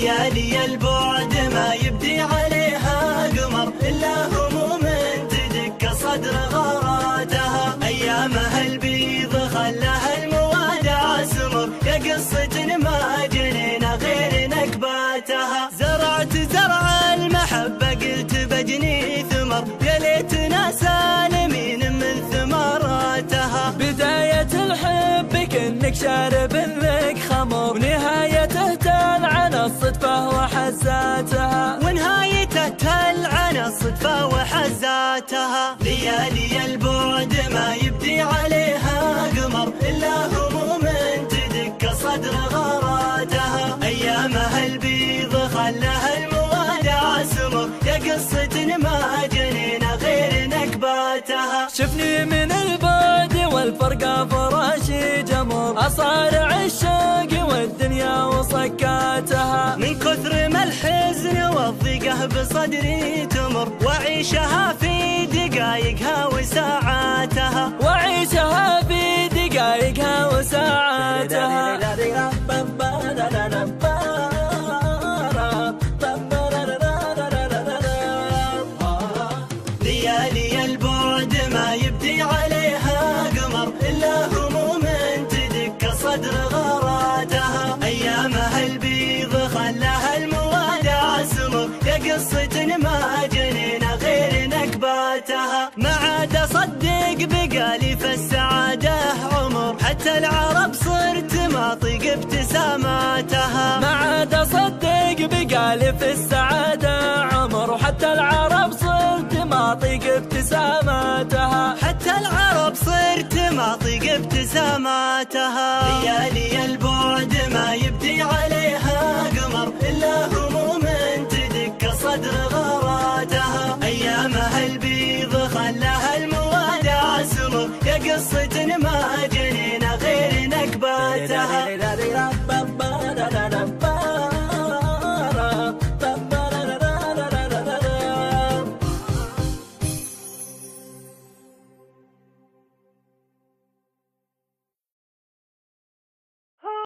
ليالي البعد ما يبدي عليها قمر إلا هموم تدك صدر غاراتها أيامها البيض خلاها الموادع سمر يا قصة ما جنينا غير نكباتها. زرعت زرع المحبة قلت بجني ثمر. يا ليتنا سالمين من ثمراتها. بداية الحب كأنك شارب الصدفة وحزاتها. ونهايته تلعن الصدفة وحزاتها. ليالي البعد ما يبدي عليها قمر إلا هموم تدك صدر غاراتها أيامها البيض خلاها الموادع سمر يا قصة ما جنينا غير نكباتها. شفني من البعد والفرقة فراشي جمر. أصارع الشوق والدنيا وصكاتها. بصدري تمر وعيشها في دقايقها وساعاتها. وعيشها في فالسعادة عمر. حتى العرب صرت ما طيق ابتساماتها. ما عاد أصدق بقالي في السعادة عمر. وحتى العرب صرت ما طيق ابتساماتها. حتى العرب صرت ما طيق ابتساماتها. ليالي البعد سمر يا قصة ما جنينا غير نكباتها